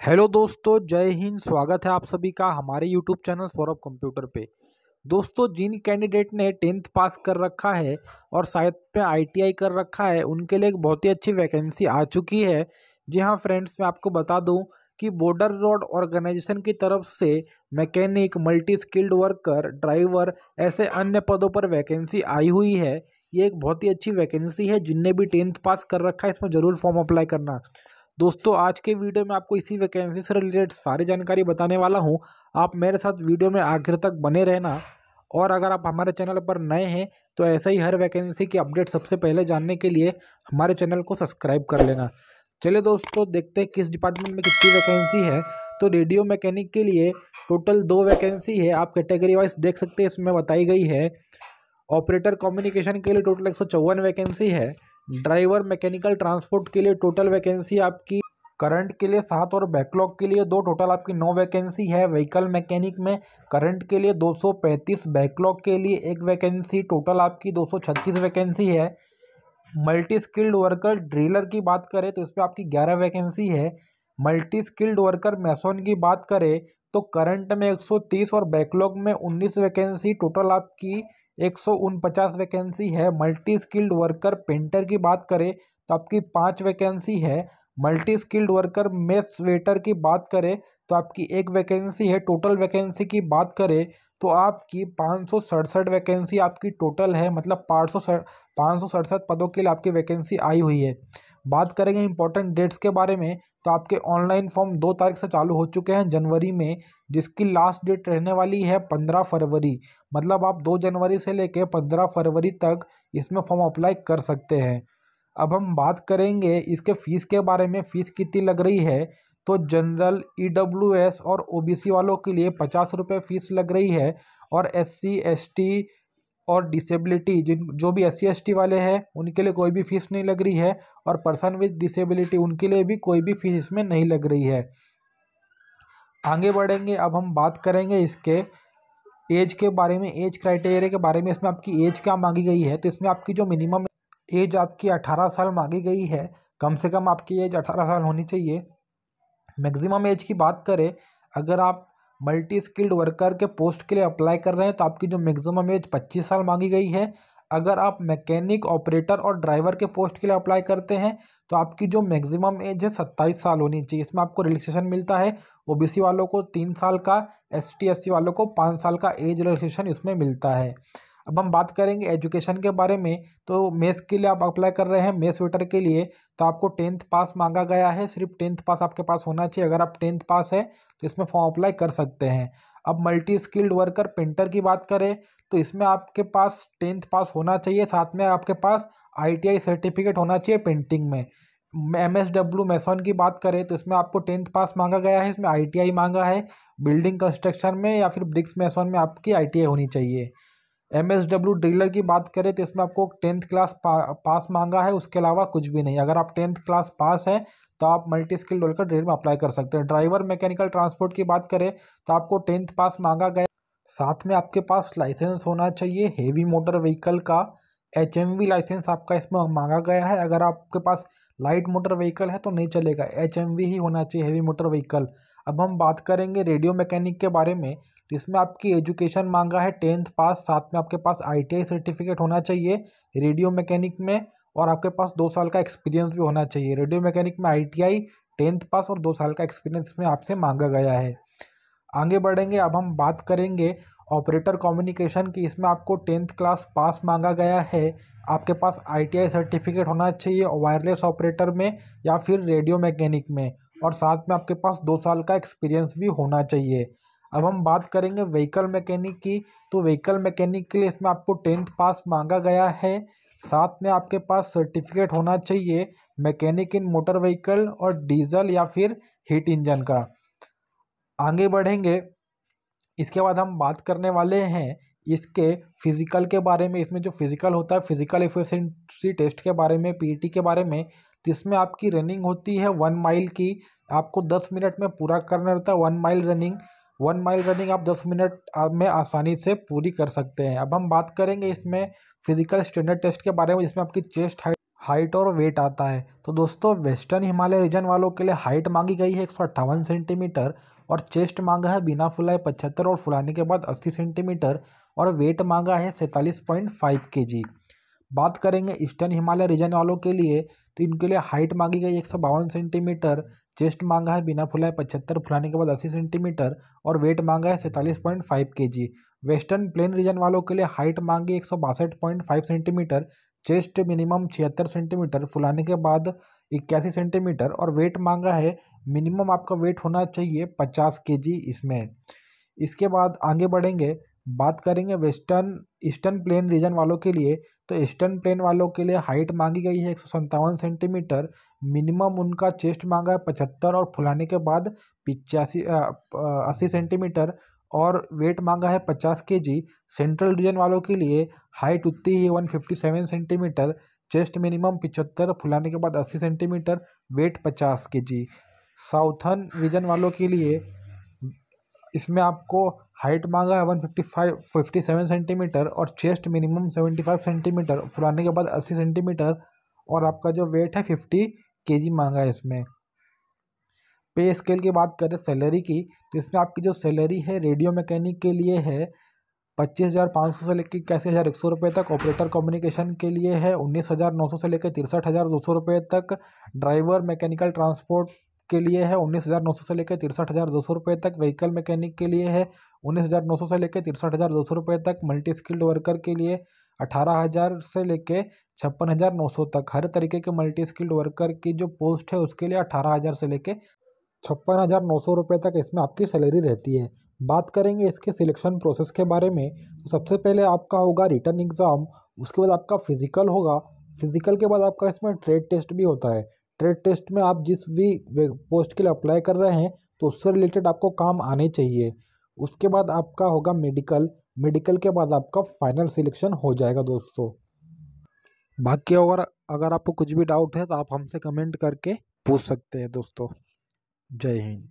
Hello दोस्तों, जय हिंद। स्वागत है आप सभी का हमारे यूट्यूब चैनल सौरभ कंप्यूटर पे। दोस्तों, जिन कैंडिडेट ने टेंथ पास कर रखा है और शायद पे आईटीआई कर रखा है, उनके लिए एक बहुत ही अच्छी वैकेंसी आ चुकी है। जी हाँ फ्रेंड्स मैं आपको बता दूँ कि बॉर्डर रोड ऑर्गेनाइजेशन की तरफ़ से mechanic multi skilled worker driver ऐसे अन्य पदों पर वैकेंसी आई हुई है। ये एक बहुत ही अच्छी वैकेंसी है, जिनने भी टेंथ पास कर रखा है, इसमें ज़रूर फॉर्म अप्लाई करना। दोस्तों, आज के वीडियो में आपको इसी वैकेंसी से रिलेटेड सारी जानकारी बताने वाला हूँ। आप मेरे साथ वीडियो में आखिर तक बने रहना। और अगर आप हमारे चैनल पर नए हैं तो ऐसे ही हर वैकेंसी की अपडेट सबसे पहले जानने के लिए हमारे चैनल को सब्सक्राइब कर लेना। चलिए दोस्तों, देखते हैं किस डिपार्टमेंट में कितनी वैकेंसी है। तो रेडियो मैकेनिक के लिए टोटल दो वैकेंसी है। आप कैटेगरी वाइज देख सकते हैं, इसमें बताई गई है। ऑपरेटर कम्युनिकेशन के लिए टोटल एक सौ चौवन वैकेंसी है। ड्राइवर मैकेनिकल ट्रांसपोर्ट के लिए टोटल वैकेंसी आपकी करंट के लिए सात और बैकलॉग के लिए दो। टोटल आपकी नौ वैकेंसी है। व्हीकल मैकेनिक में करंट के लिए दो सौ पैंतीस, बैकलॉग के लिए एक वैकेंसी। टोटल आपकी दो सौ छत्तीस वैकेंसी है। मल्टी स्किल्ड वर्कर ड्रिलर की बात करें तो इसमें आपकी ग्यारह वैकेंसी है। मल्टी स्किल्ड वर्कर मैसोन की बात करें तो करंट में एक सौ तीस और बैकलॉग में उन्नीस वैकेंसी। टोटल आपकी एक सौ उनपचास वैकेंसी है। मल्टी स्किल्ड वर्कर पेंटर की बात करें तो आपकी पाँच वैकेंसी है। Multi skilled worker mess waiter की बात करें तो आपकी एक वैकेंसी है। टोटल वैकेंसी की बात करें तो आपकी पाँच सौ सड़सठ वैकेंसी आपकी टोटल है। मतलब पाँच सौ पदों के लिए आपकी वैकेंसी आई हुई है। बात करेंगे इंपॉर्टेंट डेट्स के बारे में तो आपके ऑनलाइन फॉर्म दो तारीख से चालू हो चुके हैं, जनवरी में, जिसकी लास्ट डेट रहने वाली है पंद्रह फरवरी। मतलब आप दो जनवरी से लेकर पंद्रह फरवरी तक इसमें फॉर्म अप्लाई कर सकते हैं। अब हम बात करेंगे इसके फ़ीस के बारे में। फ़ीस कितनी लग रही है? तो जनरल ई डब्ल्यू एस और ओ बी सी वालों के लिए पचास रुपये फ़ीस लग रही है और एस सी और डिसेबिलिटी जिन, जो भी एस सी वाले हैं, उनके लिए कोई भी फ़ीस नहीं लग रही है और पर्सन विद डिसेबिलिटी उनके लिए भी कोई भी फ़ीस इसमें नहीं लग रही है। आगे बढ़ेंगे, अब हम बात करेंगे इसके एज के बारे में एज क्राइटेरिया के बारे में। इसमें आपकी एज क्या मांगी गई है? तो इसमें आपकी जो मिनिमम एज आपकी अठारह साल मांगी गई है, कम से कम आपकी एज अठारह साल होनी चाहिए। मैक्सिमम एज की बात करें, अगर आप मल्टी स्किल्ड वर्कर के पोस्ट के लिए अप्लाई कर रहे हैं तो आपकी जो मैक्सिमम एज पच्चीस साल मांगी गई है। अगर आप मैकेनिक ऑपरेटर और ड्राइवर के पोस्ट के लिए अप्लाई करते हैं तो आपकी जो मैक्सिमम एज है सत्ताईस साल होनी चाहिए। इसमें आपको रिलैक्सेशन मिलता है। ओबीसी वालों को तीन साल का एसटी एससी वालों को पाँच साल का एज रिलैक्सेशन इसमें मिलता है। अब हम बात करेंगे एजुकेशन के बारे में। तो मेस के लिए आप अप्लाई कर रहे हैं, मेस वेटर के लिए तो आपको टेंथ पास मांगा गया है। सिर्फ़ टेंथ पास आपके पास होना चाहिए। अगर आप टेंथ पास है तो इसमें फॉर्म अप्लाई कर सकते हैं। अब मल्टी स्किल्ड वर्कर पेंटर की बात करें तो इसमें आपके पास टेंथ पास होना चाहिए। साथ में आपके पास आईटीआई सर्टिफिकेट होना चाहिए पेंटिंग में। एम एस डब्ल्यू मैसॉन की बात करें तो इसमें आपको टेंथ पास मांगा गया है। इसमें आईटीआई मांगा है। बिल्डिंग कंस्ट्रक्शन में या फिर ब्रिक्स मैसॉन में आपकी आईटीआई होनी चाहिए। एम एस डब्ल्यू ड्रिलर की बात करें तो इसमें आपको टेंथ क्लास पा, पास मांगा है उसके अलावा कुछ भी नहीं। अगर आप टेंथ क्लास पास हैं तो आप मल्टी स्किल रोल का ड्रिल में अप्लाई कर सकते हैं। ड्राइवर मैकेनिकल ट्रांसपोर्ट की बात करें तो आपको टेंथ पास मांगा गया। साथ में आपके पास लाइसेंस होना चाहिए हेवी मोटर व्हीकल का। HMV लाइसेंस आपका इसमें मांगा गया है। अगर आपके पास लाइट मोटर व्हीकल है तो नहीं चलेगा। HMV ही होना चाहिए हेवी मोटर व्हीकल अब हम बात करेंगे रेडियो मैकेनिक के बारे में। इसमें आपकी एजुकेशन मांगा है टेंथ पास, साथ में आपके पास आईटीआई सर्टिफिकेट होना चाहिए रेडियो मैकेनिक में, और आपके पास दो साल का एक्सपीरियंस भी होना चाहिए। रेडियो मैकेनिक में आईटीआई टेंथ पास और दो साल का एक्सपीरियंस इसमें आपसे मांगा गया है। आगे बढ़ेंगे, अब हम बात करेंगे ऑपरेटर कम्युनिकेशन की। इसमें आपको टेंथ क्लास पास मांगा गया है। आपके पास आईटीआई सर्टिफिकेट होना चाहिए वायरलेस ऑपरेटर में या फिर रेडियो मैकेनिक में, और साथ में आपके पास दो साल का एक्सपीरियंस भी होना चाहिए। अब हम बात करेंगे व्हीकल मैकेनिक की। तो व्हीकल मैकेनिक के लिए इसमें आपको टेंथ पास मांगा गया है। साथ में आपके पास सर्टिफिकेट होना चाहिए मैकेनिक इन मोटर व्हीकल और डीजल या फिर हीट इंजन का। आगे बढ़ेंगे। इसके बाद हम बात करने वाले हैं इसके फ़िज़िकल के बारे में। इसमें जो फ़िज़िकल होता है फ़िज़िकल एफिशिएंसी टेस्ट के बारे में पीटी के बारे में तो इसमें आपकी रनिंग होती है वन माइल की। आपको दस मिनट में पूरा करना रहता है one mile running one mile running आप दस मिनट में आसानी से पूरी कर सकते हैं। अब हम बात करेंगे इसमें फ़िज़िकल स्टैंडर्ड टेस्ट के बारे में, जिसमें आपकी चेस्ट हाइट हाइट और वेट आता है। तो दोस्तों वेस्टर्न हिमालय रीजन वालों के लिए हाइट मांगी गई है एक सौ अट्ठावन सेंटीमीटर और चेस्ट मांगा है बिना फुलाए पचहत्तर और फुलाने के बाद अस्सी सेंटीमीटर और वेट मांगा है सैंतालीस पॉइंट फाइव के जी बात करेंगे ईस्टर्न हिमालय रीजन वालों के लिए तो इनके लिए हाइट मांगी गई एक सौ बावन सेंटीमीटर चेस्ट मांगा है, बिना फुलाए पचहत्तर, फुलाने के बाद अस्सी सेंटीमीटर और वेट मांगा है, सैंतालीस पॉइंट फाइव के जी वेस्टर्न प्लेन रीजन वालों के लिए हाइट मांगी एक सौ बासठ point five centimetre, chest minimum छिहत्तर सेंटीमीटर, फुलाने के बाद इक्यासी सेंटीमीटर और वेट मांगा है, मिनिमम आपका वेट होना चाहिए पचास के जी इसमें। इसके बाद आगे बढ़ेंगे बात करेंगे वेस्टर्न, ईस्टर्न प्लेन रीजन वालों के लिए तो ईस्टर्न प्लेन वालों के लिए हाइट मांगी गई है एक सौ सत्तावन सेंटीमीटर, मिनिमम उनका चेस्ट मांगा है पचहत्तर और फुलाने के बाद पिचासी अस्सी सेंटीमीटर और वेट मांगा है पचास के जी सेंट्रल रीजन वालों के लिए हाइट उतनी ही one fifty seven centimetre, chest minimum पिचहत्तर, फुलाने के बाद अस्सी सेंटीमीटर, वेट पचास के जी साउथर्न रीजन वालों के लिए इसमें आपको हाइट मांगा है one fifty five, fifty seven centimetre और chest minimum seventy five centimetre, फुलाने के बाद अस्सी सेंटीमीटर और आपका जो वेट है फिफ्टी के जी मांगा है इसमें। पे स्केल की बात करें सैलरी की तो इसमें आपकी जो सैलरी है रेडियो मैकेनिक के लिए है पच्चीस हज़ार पाँच सौ से लेकर इक्यासी हज़ार एक सौ रुपये तक, ऑपरेटर कम्युनिकेशन के लिए है उन्नीस हज़ार नौ सौ से लेकर तिरसठ हज़ार दो सौ रुपये तक, ड्राइवर मैकेनिकल ट्रांसपोर्ट के लिए है, उन्नीस हज़ार नौ सौ से लेकर तिरसठ हज़ार दो सौ रुपये तक। व्हीकल मैकेनिक के लिए है, उन्नीस हज़ार नौ सौ से लेकर तिरसठ हज़ार दो सौ रुपये तक। मल्टी स्किल्ड वर्कर के लिए अठारह हज़ार से लेकर छप्पन हज़ार नौ सौ तक। हर तरीके के मल्टी स्किल्ड वर्कर की जो पोस्ट है, उसके लिए अठारह हज़ार से लेकर छप्पन हज़ार नौ सौ रुपये तक इसमें आपकी सैलरी रहती है। बात करेंगे इसके सिलेक्शन प्रोसेस के बारे में। तो सबसे पहले आपका होगा रिटर्न एग्ज़ाम उसके बाद आपका फ़िज़िकल होगा। फ़िज़िकल के बाद आपका इसमें ट्रेड टेस्ट भी होता है। ट्रेड टेस्ट में आप जिस भी पोस्ट के लिए अप्लाई कर रहे हैं तो उससे रिलेटेड आपको काम आने चाहिए। उसके बाद आपका होगा मेडिकल मेडिकल के बाद आपका फाइनल सिलेक्शन हो जाएगा दोस्तों। बाकी अगर अगर आपको कुछ भी डाउट है तो आप हमसे कमेंट करके पूछ सकते हैं दोस्तों। जय हिंद।